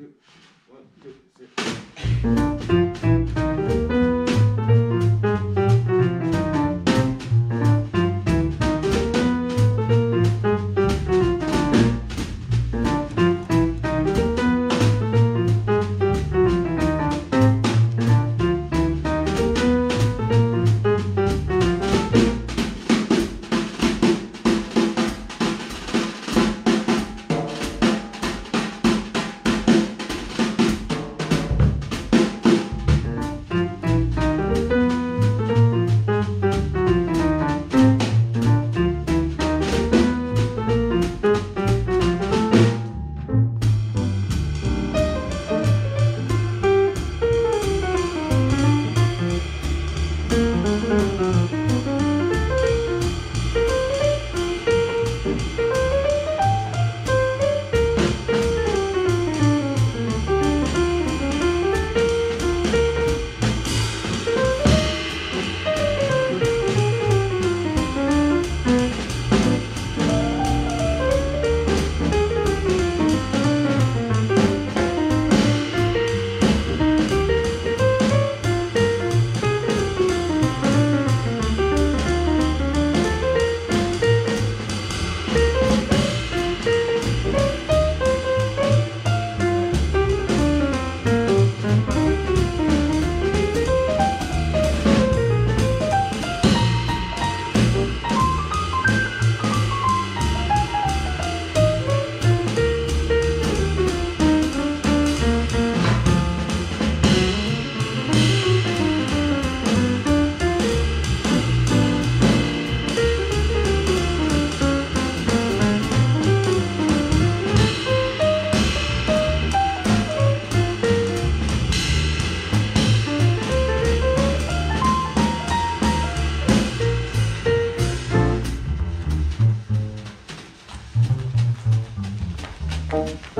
two, one, two, six. Música